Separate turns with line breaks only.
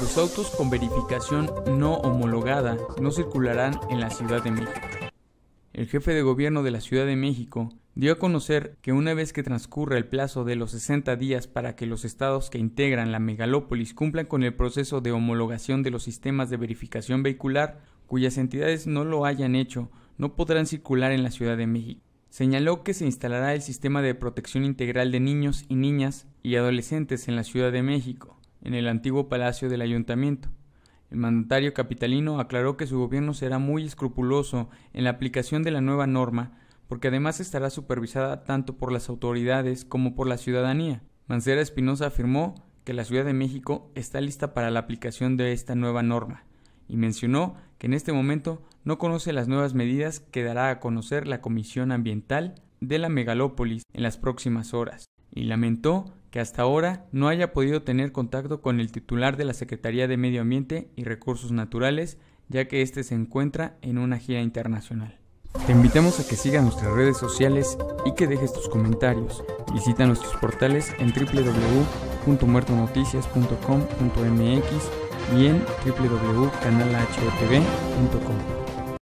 Los autos con verificación no homologada no circularán en la Ciudad de México. El jefe de gobierno de la Ciudad de México dio a conocer que una vez que transcurra el plazo de los 60 días para que los estados que integran la megalópolis cumplan con el proceso de homologación de los sistemas de verificación vehicular, cuyas entidades no lo hayan hecho, no podrán circular en la Ciudad de México. Señaló que se instalará el sistema de protección integral de niños y niñas y adolescentes en la Ciudad de México, en el antiguo Palacio del Ayuntamiento. El mandatario capitalino aclaró que su gobierno será muy escrupuloso en la aplicación de la nueva norma, porque además estará supervisada tanto por las autoridades como por la ciudadanía. Mancera Espinosa afirmó que la Ciudad de México está lista para la aplicación de esta nueva norma y mencionó que en este momento no conoce las nuevas medidas que dará a conocer la Comisión Ambiental de la megalópolis en las próximas horas y lamentó que hasta ahora no haya podido tener contacto con el titular de la Secretaría de Medio Ambiente y Recursos Naturales, ya que éste se encuentra en una gira internacional. Te invitamos a que sigas nuestras redes sociales y que dejes tus comentarios. Visita nuestros portales en www.muertonoticias.com.mx y en www.canalhtv.com.